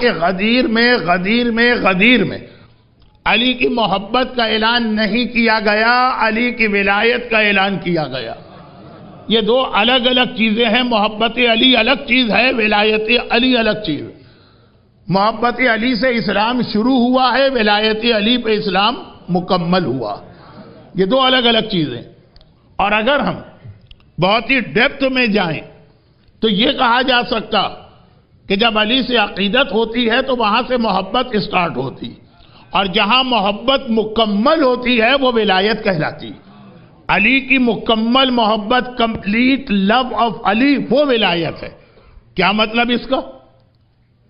کہ غدیر میں غدیر میں غدیر میں۔ علی کی محبت کا اعلان نہیں کیا گیا، علی کی ولایت کا اعلان کیا گیا۔ یہ دو الگ الگ چیزیں ہیں، محبت علی الگ چیز ہے، ولایت علی الگ چیز۔ محبت علی سے اسلام شروع ہوا ہے، ولایت علی پہ اسلام مکمل ہوا۔ یہ دو الگ الگ چیزیں۔ اور اگر ہم بہت ہی ڈیپتھ میں جائیں، تو یہ کہا جا سکتا کہ جب علی سے عقیدت ہوتی ہے تو وہاں سے محبت اسٹارٹ ہوتی اور جہاں محبت مکمل ہوتی ہے وہ ولایت کہلاتی علی کی مکمل محبت کمپلیٹ لو آف علی وہ ولایت ہے کیا مطلب اس کا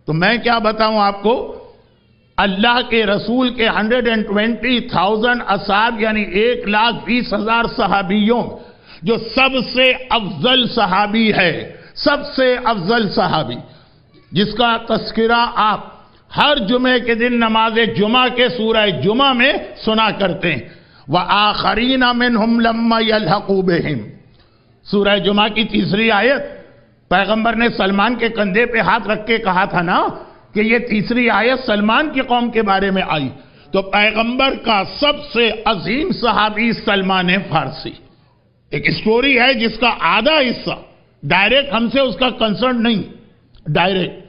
تو میں کیا بتاؤں آپ کو اللہ کے رسول کے ہنڈریڈ اینڈ ٹوینٹی تھاؤزینڈ اصحاب یعنی ایک لاکھ بیس ہزار صحابیوں جو سب سے افضل صحابی ہے سب سے افضل صحابی جس کا تذکرہ آپ ہر جمعے کے دن نماز جمعہ کے سورہ جمعہ میں سنا کرتے ہیں۔ وَآخَرِينَ مِنْهُمْ لَمَّا يَلْحَقُوا بِهِمْ سورہ جمعہ کی تیسری آیت، پیغمبر نے سلمان کے کندھے پہ ہاتھ رکھ کے کہا تھا نا کہ یہ تیسری آیت سلمان کی قوم کے بارے میں آئی۔ تو پیغمبر کا سب سے عظیم صحابی سلمان فارسی۔ ایک اسٹوری ہے جس کا آدھا حصہ ڈائریکٹ ہم سے اس کا کنسرن نہیں۔ ڈائریکٹ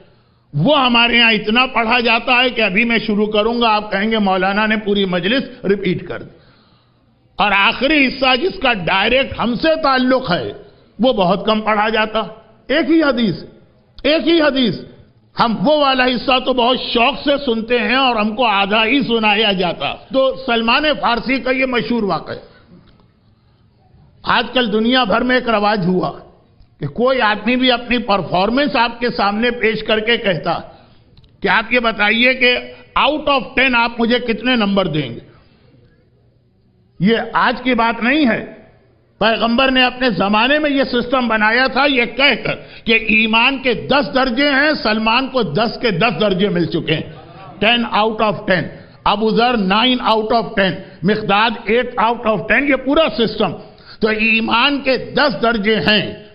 وہ ہمارے ہاں اتنا پڑھا جاتا ہے کہ ابھی میں شروع کروں گا، آپ کہیں گے مولانا نے پوری مجلس ریپیٹ کر دی۔ اور آخری حصہ جس کا ڈائریکٹ ہم سے تعلق ہے، وہ بہت کم پڑھا جاتا۔ ایک ہی حدیث، ایک ہی حدیث۔ ہم وہ والا حصہ تو بہت شوق سے سنتے ہیں اور ہم کو آدھا ہی سنایا جاتا۔ تو سلمان فارسی کا یہ مشہور واقع ہے آج کل دنیا بھر میں ایک رواج ہوا۔ کہ کوئی آدمی بھی اپنی پرفارمنس آپ کے سامنے پیش کر کے کہتا کہ آپ یہ بتائیے کہ آؤٹ آف ٹین آپ مجھے کتنے نمبر دیں گے؟ یہ آج کی بات نہیں ہے۔ پیغمبر نے اپنے زمانے میں یہ سسٹم بنایا تھا، یہ کہہ کر کہ ایمان کے دس درجے ہیں، سلمان کو دس کے دس درجے مل چکے ہیں۔ Ten out of ten Abu Zar nine out of ten Miqdad eight out of ten یہ پورا سسٹم تو ایمان کے دس درجے ہیں۔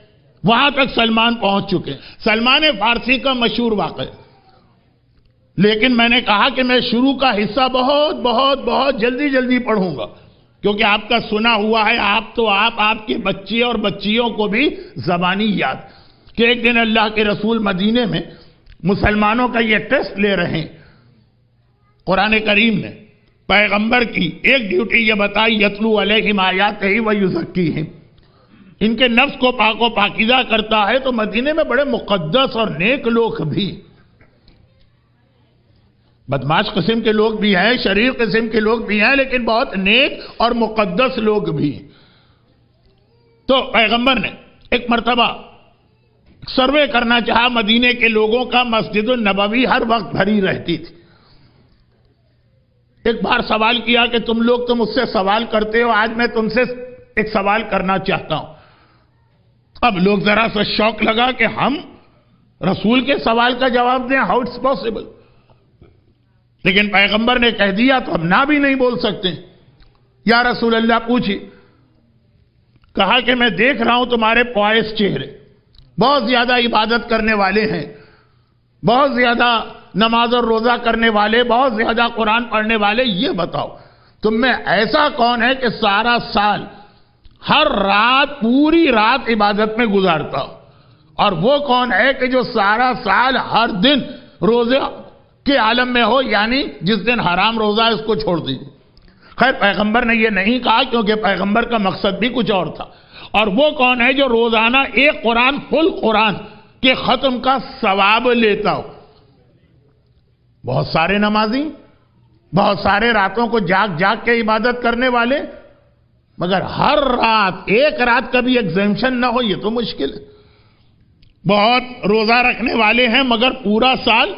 وہاں تک سلمان پہنچ چکے سلمان فارسی کا مشہور واقع لیکن میں نے کہا کہ میں شروع کا حصہ بہت بہت بہت جلدی جلدی پڑھوں گا۔ کیونکہ آپ کا سنا ہوا ہے، آپ تو آپ آپ کے بچے اور بچیوں کو بھی زبانی یاد۔ کہ ایک دن اللہ کے رسول مدینے میں مسلمانوں کا یہ ٹیسٹ لے رہے ہیں۔ قرآن کریم نے پیغمبر کی ایک ڈیوٹی یہ بتائی، یتلو علیہم آیات ہی و یزکیہم۔ ان کے نفس کو پاک و پاکیزہ کرتا ہے تو مدینے میں بڑے مقدس اور نیک لوگ بھی۔ بدماش قسم کے لوگ بھی ہیں، شریف قسم کے لوگ بھی ہیں، لیکن بہت نیک اور مقدس لوگ بھی۔ تو پیغمبر نے ایک مرتبہ سروے کرنا چاہا، مدینے کے لوگوں کا، مسجد النبوی ہر وقت بھری رہتی تھی۔ ایک بار سوال کیا کہ تم لوگ تم اس سے سوال کرتے ہو، آج میں تم سے ایک سوال کرنا چاہتا ہوں۔ اب لوگ ذرا سا شوق لگا کہ ہم رسول کے سوال کا جواب دیں ہاؤ اٹس پاسبل لیکن پیغمبر نے کہہ دیا تو ہم نہ بھی نہیں بول سکتے۔ یا رسول اللہ پوچھی کہا کہ میں دیکھ رہا ہوں تمہارے پوائس چہرے۔ بہت زیادہ عبادت کرنے والے ہیں۔ بہت زیادہ نماز اور روزہ کرنے والے، بہت زیادہ قرآن پڑھنے والے، یہ بتاؤ، تم میں ایسا کون ہے کہ سارا سال ہر رات پوری رات عبادت میں گزارتا ہو اور وہ کون ہے کہ جو سارا سال ہر دن روزے کے عالم میں ہو یعنی جس دن حرام روزہ اس کو چھوڑ دیجیے خیر، پیغمبر نے یہ نہیں کہا کیونکہ پیغمبر کا مقصد بھی کچھ اور تھا۔ اور وہ کون ہے جو روزانہ ایک قرآن، فل قرآن کے ختم کا ثواب لیتا ہو۔ بہت سارے نمازی، بہت سارے راتوں کو جاگ جاگ کے عبادت کرنے والے مگر ہر رات، ایک رات کا بھی ایگزیمشن نہ ہو، یہ تو مشکل ہے۔ بہت روزہ رکھنے والے ہیں، مگر پورا سال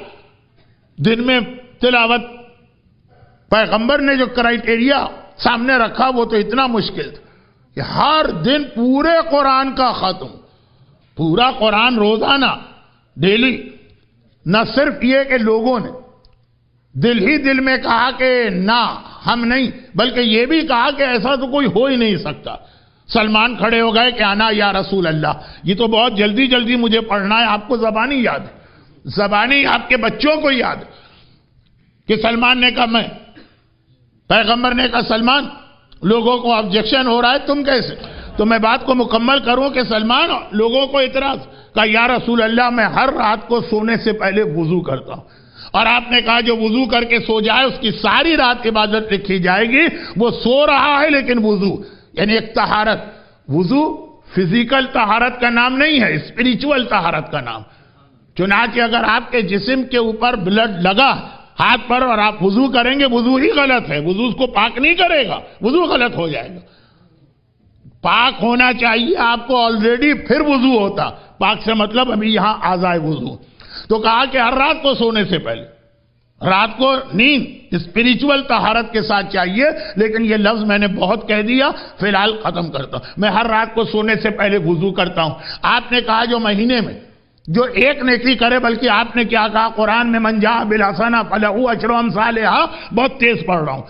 دن میں تلاوت۔ پیغمبر نے جو کرائٹیریا سامنے رکھا، وہ تو اتنا مشکل تھا کہ ہر دن پورے قرآن کا ختم پورا قرآن روزانہ ڈیلی نہ صرف یہ کہ لوگوں نے دل ہی دل میں کہا کہ نہ، ہم نہیں، بلکہ یہ بھی کہا کہ ایسا تو کوئی ہو ہی نہیں سکتا۔ سلمان کھڑے ہو گئے کہ آنا یا رسول اللہ، یہ تو بہت جلدی جلدی مجھے پڑھنا ہے، آپ کو زبانی یاد ہے۔ زبانی آپ کے بچوں کو یاد کہ سلمان نے کہا، میں پیغمبر نے کہا، سلمان، لوگوں کو آبجیکشن ہو رہا ہے، تم کیسے؟ تو میں بات کو مکمل کروں کہ سلمان، لوگوں کو اعتراض، کہا، یا رسول اللہ، میں ہر رات کو سونے سے پہلے وضو کرتا ہوں۔ اور آپ نے کہا جو وضو کر کے سو جائے، اس کی ساری رات عبادت لکھی جائے گی، وہ سو رہا ہے لیکن وضو یعنی ایک تہارت وضو فزیکل تہارت کا نام نہیں ہے اسپریچول تہارت کا نام۔ چنانچہ اگر آپ کے جسم کے اوپر بلڈ لگا ہاتھ پر اور آپ وضو کریں گے، وضو ہی غلط ہے۔ وضو اس کو پاک نہیں کرے گا، وضو غلط ہو جائے گا۔ پاک ہونا چاہیے، آپ کو آلریڈی پھر وضو ہوتا۔ پاک سے مطلب ابھی یہاں آزائے وضو۔ تو کہا کہ ہر رات کو سونے سے پہلے۔ رات کو نیند اسپریچول تہارت کے ساتھ چاہیے، لیکن یہ لفظ میں نے بہت کہہ دیا، فی الحال ختم کرتا ہوں۔ میں ہر رات کو سونے سے پہلے وضو کرتا ہوں۔ آپ نے کہا جو مہینے میں، جو ایک نیکی کرے، بلکہ آپ نے کیا کہا؟ قرآن میں منجا بلاسنا فلحو اشرم صالحہ بہت تیز پڑھ رہا ہوں۔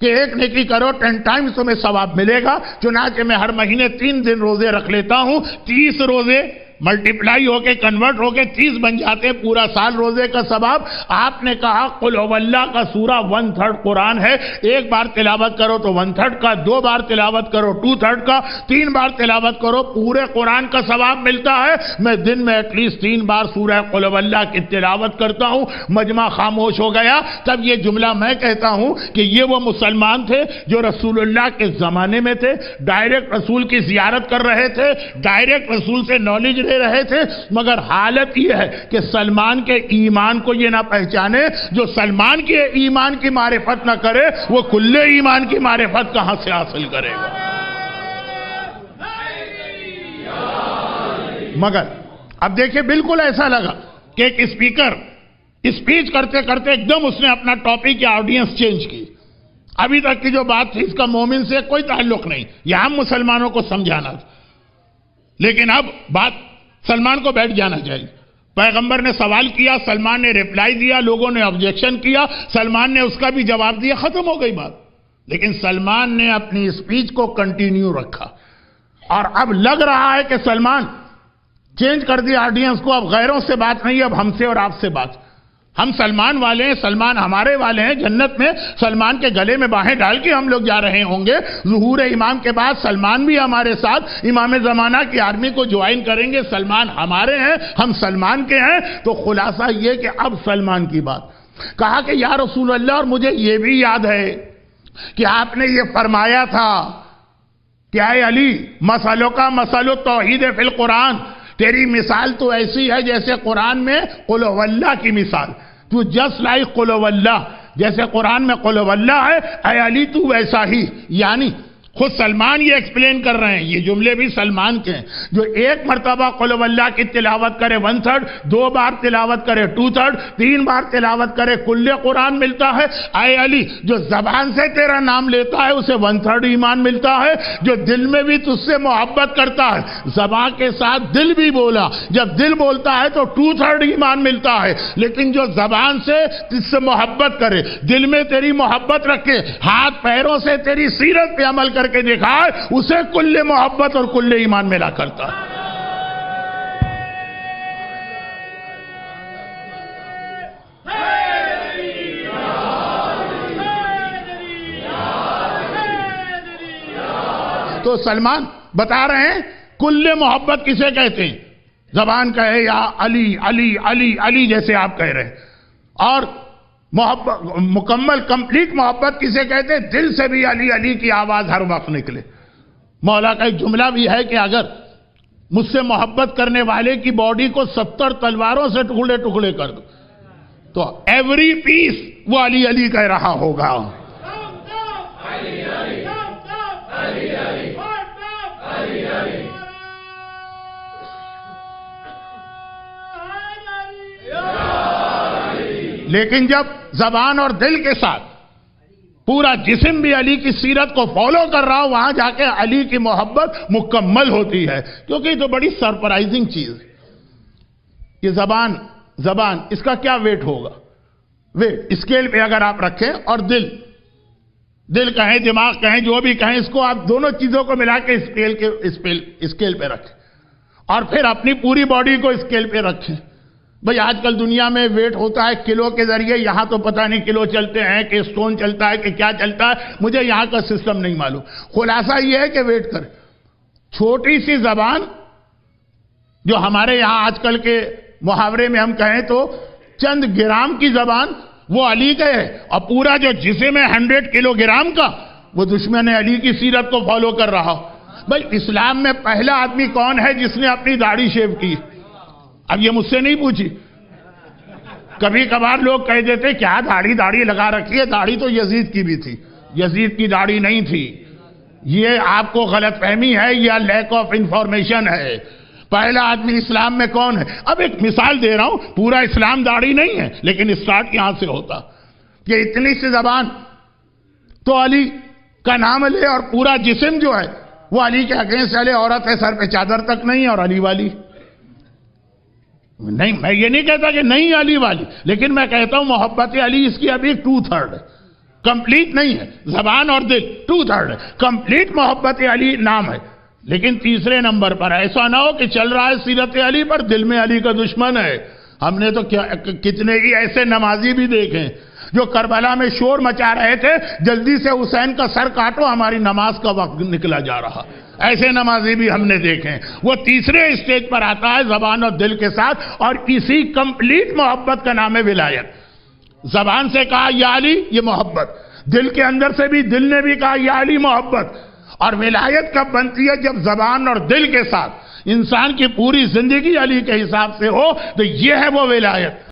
کہ ایک نیکی کرو ٹین ٹائمز تمہیں ثواب ملے گا۔ چنانچہ میں ہر مہینے تین دن روزے رکھ لیتا ہوں۔ تیس روزے ملٹیپلائی ہو کے کنورٹ ہو کے تیس بن جاتے پورا سال روزے کا ثواب۔ آپ نے کہا، قل اللہ کا سورہ ون تھرڈ قرآن ہے۔ ایک بار تلاوت کرو تو ون تھرڈ کا، دو بار تلاوت کرو ٹو تھرڈ کا، تین بار تلاوت کرو پورے قرآن کا ثواب ملتا ہے۔ میں دن میں ایٹ لیسٹ تین بار سورہ قل اللہ کی تلاوت کرتا ہوں۔ مجمع خاموش ہو گیا۔ تب یہ جملہ میں کہتا ہوں کہ یہ وہ مسلمان تھے جو رسول اللہ کے زمانے میں تھے۔ ڈائریکٹ رسول کی زیارت کر رہے تھے۔ ڈائریکٹ رسول سے نالج رہے۔ دے رہے تھے، مگر حالت یہ ہے کہ سلمان کے ایمان کو یہ نہ پہچانے، جو سلمان کے ایمان کی معرفت نہ کرے، وہ کلے ایمان کی معرفت کہاں سے حاصل کرے گا؟ مگر اب دیکھیں بالکل ایسا لگا کہ ایک اسپیکر اسپیچ کرتے کرتے ایک دم اس نے اپنا ٹاپک یا آڈینس چینج کی۔ ابھی تک کی جو بات تھی، اس کا مومن سے کوئی تعلق نہیں۔ یہ ہم مسلمانوں کو سمجھانا تھا۔ لیکن اب بات سلمان کو بیٹھ جانا چاہیے۔ پیغمبر نے سوال کیا، سلمان نے ریپلائی دیا، لوگوں نے آبجیکشن کیا، سلمان نے اس کا بھی جواب دیا، ختم ہو گئی بات۔ لیکن سلمان نے اپنی اسپیچ کو کنٹینیو رکھا۔ اور اب لگ رہا ہے کہ سلمان چینج کر دیا آڈینس کو۔ اب غیروں سے بات نہیں، اب ہم سے اور آپ سے بات۔ ہم سلمان والے ہیں، سلمان ہمارے والے ہیں، جنت میں سلمان کے گلے میں باہیں ڈال کے ہم لوگ جا رہے ہوں گے۔ ظہور امام کے بعد سلمان بھی ہمارے ساتھ، امام زمانہ کی آرمی کو جوائن کریں گے۔ سلمان ہمارے ہیں، ہم سلمان کے ہیں۔ تو خلاصہ یہ کہ اب سلمان کی بات۔ کہا کہ یا رسول اللہ، اور مجھے یہ بھی یاد ہے کہ آپ نے یہ فرمایا تھا کہ اے علی، مسلوں کا مسلو توحید فی القرآن۔ تیری مثال تو ایسی ہے جیسے قرآن میں قلو اللہ کی مثال۔ تو جس لائک قلو اللہ، جیسے قرآن میں قلو اللہ ہے، اے علی تو ویسا ہی۔ یعنی خود سلمان یہ ایکسپلین کر رہے ہیں، یہ جملے بھی سلمان کے ہیں۔ جو ایک مرتبہ قلو اللہ کی تلاوت کرے ون تھرڈ دو بار تلاوت کرے ٹو تھرڈ تین بار تلاوت کرے کل قرآن ملتا ہے۔ اے علی، جو زبان سے تیرا نام لیتا ہے، اسے ون تھرڈ ایمان ملتا ہے۔ جو دل میں بھی تجھ سے محبت کرتا ہے، زبان کے ساتھ دل بھی بولا۔ جب دل بولتا ہے تو ٹو تھرڈ ایمان ملتا ہے۔ لیکن جو زبان سے تجھ سے محبت کرے، دل میں تیری محبت رکھے، ہاتھ پیروں سے تیری سیرت پہ عمل کر کر کے دکھائے، اسے کل محبت اور کل ایمان ملا کرتا تو سلمان، بتا رہے ہیں، کل محبت کسے کہتے ہیں؟ زبان کہے یا علی علی علی علی جیسے آپ کہہ رہے ہیں۔ اور محبت مکمل کمپلیٹ محبت کسے کہتے دل سے بھی علی علی کی آواز ہر وقت نکلے۔ مولا کا ایک جملہ بھی ہے کہ اگر مجھ سے محبت کرنے والے کی باڈی کو ستر تلواروں سے ٹکڑے ٹکڑے کر دو، تو ایوری پیس وہ علی علی کہہ رہا ہوگا۔ لیکن جب زبان اور دل کے ساتھ پورا جسم بھی علی کی سیرت کو فالو کر رہا ہوں وہاں جا کے علی کی محبت مکمل ہوتی ہے۔ کیونکہ یہ تو بڑی سرپرائزنگ چیز ہے۔ یہ زبان زبان، اس کا کیا ویٹ ہوگا؟ ویٹ اسکیل پہ اگر آپ رکھیں اور دل۔ دل کہیں، دماغ کہیں، جو بھی کہیں، اس کو آپ دونوں چیزوں کو ملا کے اسکیل کے اسکیل پہ رکھیں۔ اور پھر اپنی پوری باڈی کو اسکیل پہ رکھیں۔ بھئی آج کل دنیا میں ویٹ ہوتا ہے کلو کے ذریعے، یہاں تو پتہ نہیں کلو چلتے ہیں کہ سٹون چلتا ہے کہ کیا چلتا ہے، مجھے یہاں کا سسٹم نہیں معلوم۔ خلاصہ یہ ہے کہ ویٹ کرے چھوٹی سی زبان جو ہمارے یہاں آج کل کے محاورے میں ہم کہیں تو چند گرام کی زبان، وہ علی کا ہے۔ اور پورا جو جسے میں ہنڈریڈ کلو گرام کا، وہ دشمن علی کی سیرت کو فالو کر رہا۔ بھائی اسلام میں پہلا آدمی کون ہے جس نے اپنی داڑھی شیو کی؟ اب یہ مجھ سے نہیں پوچھی۔ کبھی کبھار لوگ کہہ دیتے کیا داڑھی داڑھی لگا رکھی ہے۔ داڑھی تو یزید کی بھی تھی۔ یزید کی داڑھی نہیں تھی۔ یہ آپ کو غلط فہمی ہے، یا لیک آف انفارمیشن ہے۔ پہلا آدمی اسلام میں کون ہے؟ اب ایک مثال دے رہا ہوں۔ پورا اسلام داڑھی نہیں ہے، لیکن اسٹارٹ یہاں سے ہوتا۔ کہ اتنی سی زبان۔ تو علی کا نام لے اور پورا جسم جو ہے، وہ علی کے اگینسٹ چلے عورت ہے، سر پہ چادر تک نہیں اور علی والی۔ نہیں، میں یہ نہیں کہتا کہ نہیں علی والی، لیکن میں کہتا ہوں محبت علی اس کی ابھی ٹو تھرڈ ہے۔ کمپلیٹ نہیں ہے، زبان اور دل ٹو تھرڈ ہے۔ کمپلیٹ محبت علی نام ہے۔ لیکن تیسرے نمبر پر ایسا نہ ہو کہ چل رہا ہے سیرت علی پر دل میں علی کا دشمن ہے۔ ہم نے تو کتنے ہی ایسے نمازی بھی دیکھے۔ جو کربلا میں شور مچا رہے تھے، جلدی سے حسین کا سر کاٹو، ہماری نماز کا وقت نکلا جا رہا۔ ایسے نمازی بھی ہم نے دیکھے وہ تیسرے اسٹیج پر آتا ہے، زبان اور دل کے ساتھ، اور کسی کمپلیٹ محبت کا نام ہے ولایت۔ زبان سے کہا، یا علی، یہ محبت۔ دل کے اندر سے بھی، دل نے بھی کہا، یا علی، محبت۔ اور ولایت کب بنتی ہے؟ جب زبان اور دل کے ساتھ۔ انسان کی پوری زندگی علی کے حساب سے ہو، تو یہ ہے وہ ولایت۔